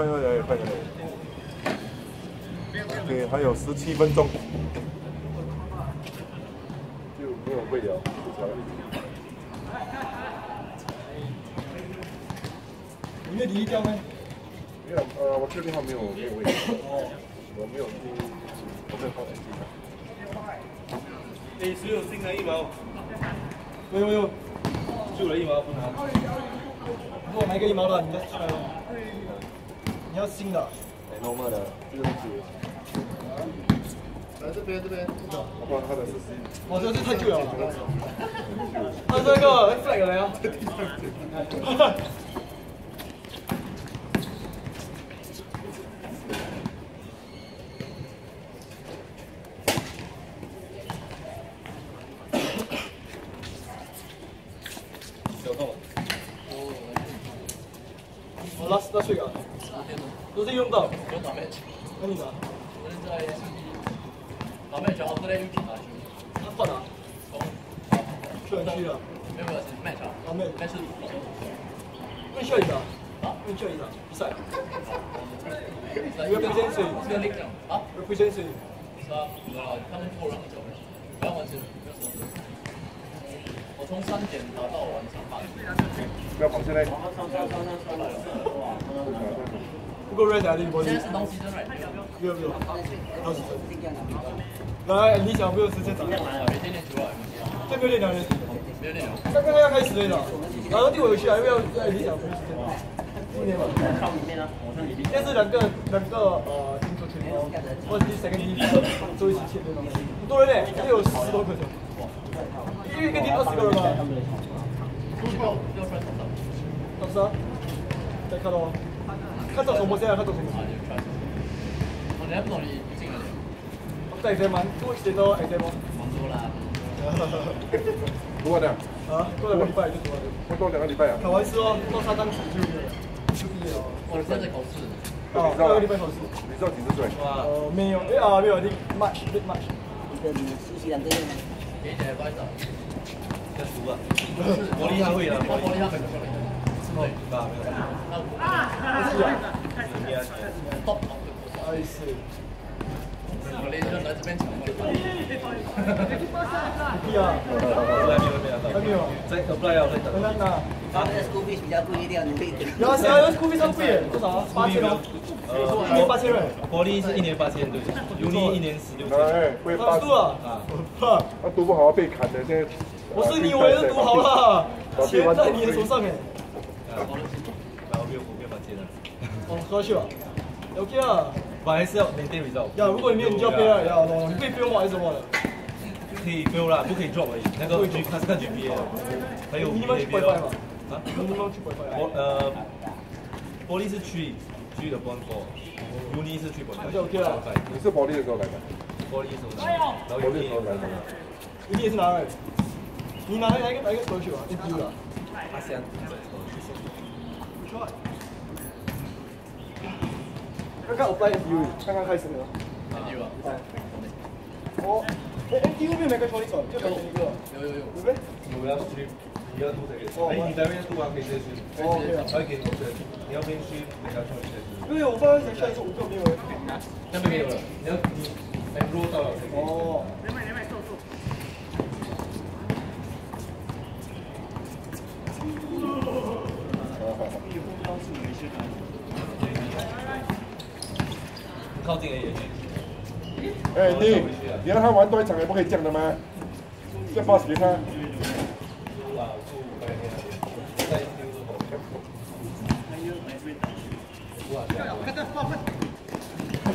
快点来，快点来。OK，还有十七分钟，就没有位了，你月底掉没？没有，呃，我确定他没有没有位。哦，我没有听，我在放耳机。哎，只有新的一毛。喂喂喂，旧了一毛不拿。给我买个一毛的，你再出来。你要新的。哎，normal 的，这个东西。来这边这边，我帮他的是新。哇，这这太旧了。他这个啊。我拉拉睡啊，都是用到。有打咩？那你呢？我在打咩就好多咧，要啊，他换啊？去完区了。没有没有，麦场。啊没有，但是问秀一下。啊？问秀一下，比赛。Representation 这个 link 啊，Representation 是啊，呃，他们拖了很久了，不要完成，不要什么。我从三点打到晚上八点。不要跑进来。不够 ready 啊，你波。现在是东西真 ready。没有没有，都是真。来，你想不用时间长。这个练两年。没有练了。刚刚要开始了，然后第五游戏啊，因为要要你想不用时间打。今年嘛。应该是两个两个呃进球圈，或者是 second team 做一起切的东西。多人呢，也有十多个球。因为一个 team 二十个人嘛。老师，再看到吗？看到什么现在看到什么？我你还不懂你进了。在 exam 吗？多写到 exam 吗？忙多了。多少的？啊，多两个礼拜就多了。我多两个礼拜啊。考完试哦，到他当时就就毕业了。我现在在考试。哦，下个礼拜考试。你知道几十岁？呃，没有，哎啊，没有，你 March late March。一个你实习两个月吗？给点 advice 啊。要读啊。玻璃他会了，玻璃他很我连就来这边抢嘛。对啊。还没有没有还没有。在 apply 要再等。很难拿。他们的 school fees 比较贵一点，你可以。有啊，是啊，不好要被砍的，现在。我是你，我也是读好了，钱在你的手上哎。然后没有没有把钱了。哦，出去吧。OK 啊，我还是要每天比较。呀，如果你没有，你就要背了，要？你可以不用玩什么。可以丢啦，不可以 drop 而已。那个会去看看 G P A，还有 G P A 吗？啊，能不去 WiFi？我呃，玻璃是 three three 的 one four，uni 是 three one。就 OK 了。你是玻璃的时候的？玻璃什么？然后来的。uni 是哪位？你哪位？哪个哪个歌曲啊？一丢了？阿翔。不错。刚刚 apply NTU，刚刚开始的。NTU 啊？哦，哎，NTU 没有每个 choice 哦，就选一个。有有有。有没？有要去，你要读这个。哎，你在那边读完可以再去。哦，可以可以读这，你要边去哪个 choice 因為我发现下一次五个没有。那边没有了，你要你 enroll 到了。哦。哎，你你让他玩多一场也不可以这样的吗？这 pass 给他。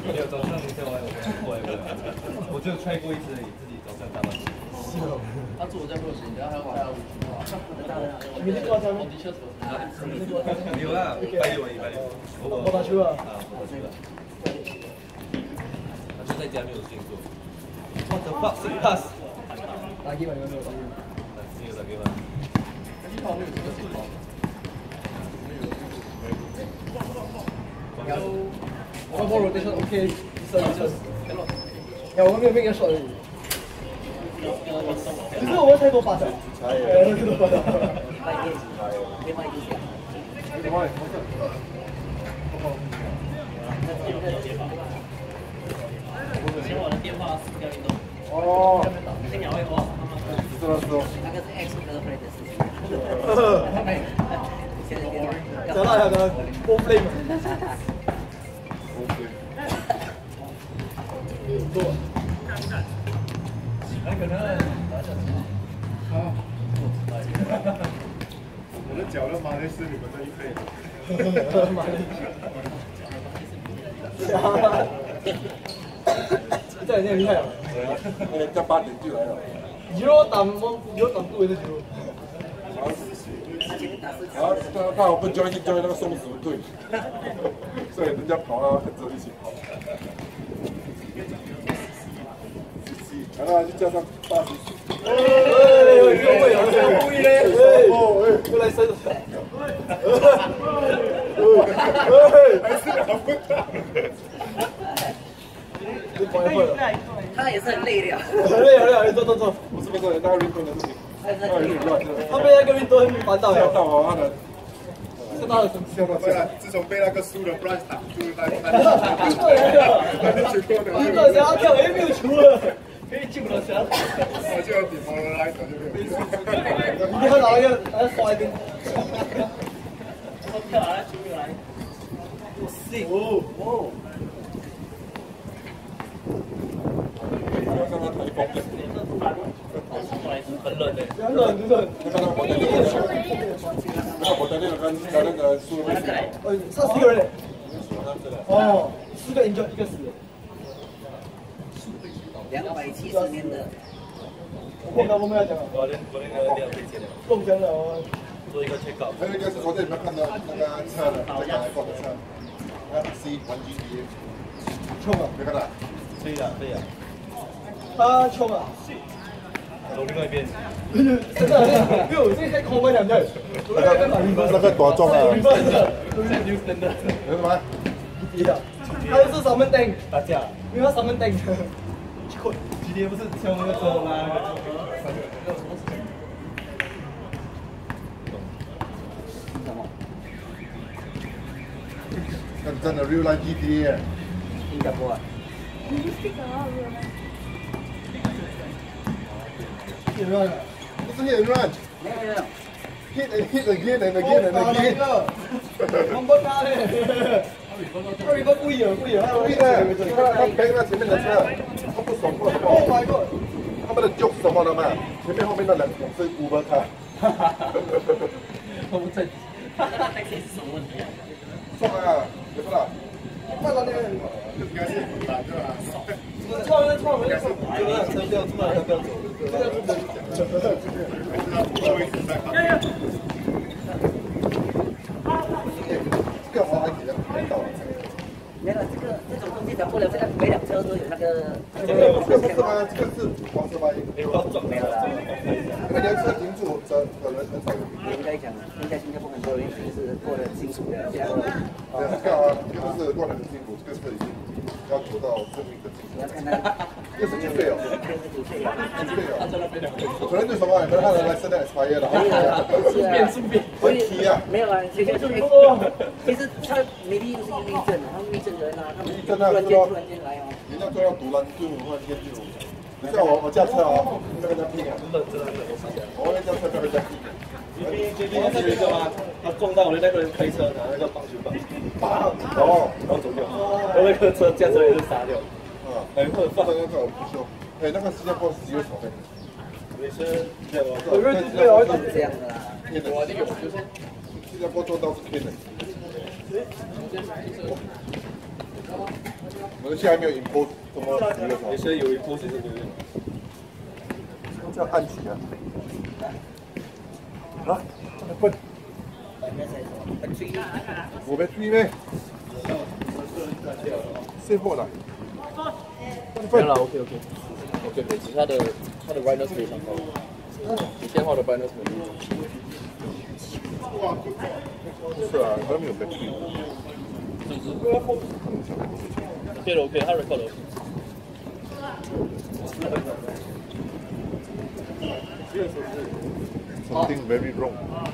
没有早上你在玩，我我就踹过一次，自己早上打完。他住我在洛杉矶，然后还要五十万。明天多少钱？有啊，一百六一百六。我打球啊。啊，我这个。就在家没有进过。What the fuck? Six pass. 打给吧，有没有打给？没有打给吧？一号没有这个情况。有。我们 rotation OK，是是。呀，我们没有 make a shot 而已。只是我们太多发展。哎，太多发展。另外一那可能我的脚都麻的是你们这一辈。妈的！这人厉害啊！人家八点就来了。你说打我，你说打杜维的球，然后他他我不专心，叫那个松鼠队，所以人家跑啊跟着一起跑。然后就叫上八十四。哎，又会有人故意嘞，哦又来伸手，哎，还是两分大。你跑一会儿，他也是很累的，很累很累，走走走，不是不是，那个运动的事情，但是那有点乱，他被那个运动烦到吓到了，我，他的吓到了，吓到这样。自从被那个输的 Bryce 挡住，那那运动来了，那就球的，运动想要跳，哎，没有球了，可以进了，想要，我就要顶毛了来，早就没有。一定要拿一个，拿个刷一根，我跳来球，看到我在那个，那我在那个跟跟那个输的那个，呃，差四个人嘞，哦，四个赢就一个死，两百七十年的，我刚我们要讲了，昨天昨天那个了，哦，做一个 check out，还有一个是昨天有没有看到那个车的，在哪过的车？那 C 玩 GTA，冲啊，没看到？可以啊可以啊，他冲啊！走另外一边，真的，没有，这才空位两个，我要跟马云分，那个多重啊？马云分的，都是 new standard，有什么？一的，他就是三门钉，打架。因为他三门钉，今天不是敲那个钟吗？那真的 real life GTA，新加坡啊，有没有？不是 hit and run。没有没有，hit and hit again and again and again。我不打嘞，他一个故意的，故意的，故意的，你看他背那前面的车，他不爽过好不 Oh 好？my god！他们的 joke 是什么了嘛？前面后面那两两是 Uber car。我们在那那 taxi 是什么问题啊？爽啊，有不啦？快了那个，应该是很难对吧？创那创那创，这辆车不要出来，不要走，这辆车不能我一直在看。这个我还记得看到。没有这个这种东西讲不了，这个每辆车都有那个，这啊，这个是吗？这个是黄色吧？没有啦。因为连车停住的的人很少有。应该讲，应该新加坡很多人就是过得很辛苦的，这样对啊，这个啊，这个是过得很辛苦，这个是要走到生命的尽头。你要看他六十几岁哦，六十几岁了，几岁哦？可能就什么？可能他的来生的 expired 了，是啊，顺便，很提啊。没有啊，其实是其实他 maybe 是抑郁症，他抑郁症的人啊，他们突然间突然间来哦，人家都要独蓝就突然间就，像我我驾车哦，不跟人家拼啊，真的真的真的，我那驾车不跟人家拼。最近最近是一个吗？他撞到了那个人开车拿那个棒球棒，棒哦，然后走掉，然后那个车驾车也是杀掉。啊，哎，或者放放那个不修，哎，那个新加坡是有炒的，没事，我认识对啊，我认识这样的啦。我有就是新加坡做到是骗的。我们现在还没有 import 没事，有一波其实对不对？叫暗曲啊。啊，笨，我没追咩？谁破了？没了，OK OK OK，其他的他的外音是非常高，你电话的 brightness 没有。是啊，他没有被追。对了 OK，他 record 了。something very wrong.